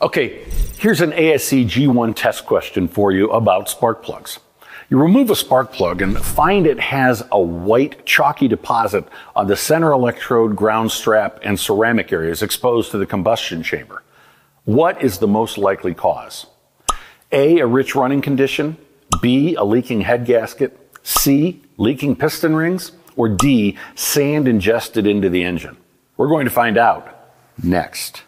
Okay, here's an ASE G1 test question for you about spark plugs. You remove a spark plug and find it has a white chalky deposit on the center electrode, ground strap, and ceramic areas exposed to the combustion chamber. What is the most likely cause? A, a rich running condition, B, a leaking head gasket, C, leaking piston rings, or D, sand ingested into the engine? We're going to find out next.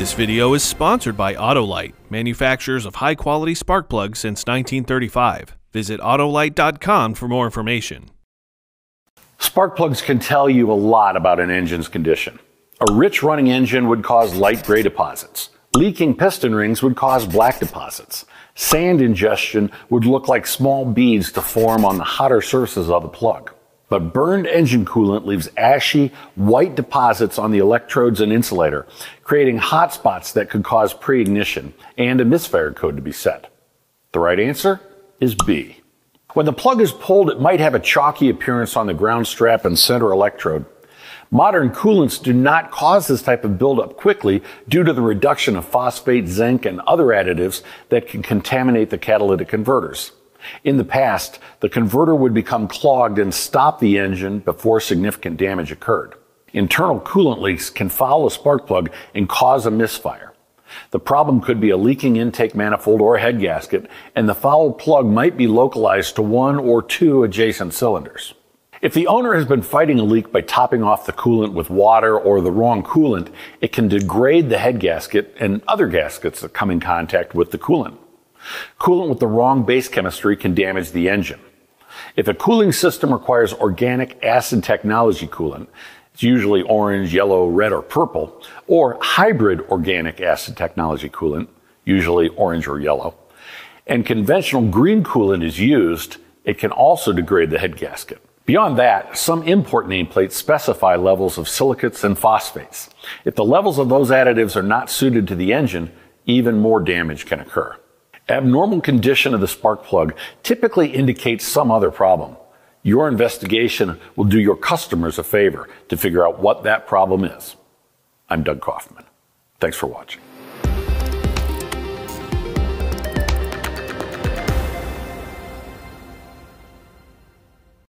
This video is sponsored by Autolite, manufacturers of high quality spark plugs since 1935. Visit Autolite.com for more information. Spark plugs can tell you a lot about an engine's condition. A rich running engine would cause light gray deposits. Leaking piston rings would cause black deposits. Sand ingestion would look like small beads to form on the hotter surfaces of the plug. But burned engine coolant leaves ashy, white deposits on the electrodes and insulator, creating hot spots that could cause pre-ignition and a misfire code to be set. The right answer is B. When the plug is pulled, it might have a chalky appearance on the ground strap and center electrode. Modern coolants do not cause this type of buildup quickly due to the reduction of phosphate, zinc, and other additives that can contaminate the catalytic converters. In the past, the converter would become clogged and stop the engine before significant damage occurred. Internal coolant leaks can foul a spark plug and cause a misfire. The problem could be a leaking intake manifold or head gasket, and the foul plug might be localized to one or two adjacent cylinders. If the owner has been fighting a leak by topping off the coolant with water or the wrong coolant, it can degrade the head gasket and other gaskets that come in contact with the coolant. Coolant with the wrong base chemistry can damage the engine. If a cooling system requires organic acid technology coolant, it's usually orange, yellow, red, or purple, or hybrid organic acid technology coolant, usually orange or yellow, and conventional green coolant is used, it can also degrade the head gasket. Beyond that, some import nameplates specify levels of silicates and phosphates. If the levels of those additives are not suited to the engine, even more damage can occur. Abnormal condition of the spark plug typically indicates some other problem. Your investigation will do your customers a favor to figure out what that problem is. I'm Doug Kaufman. Thanks for watching.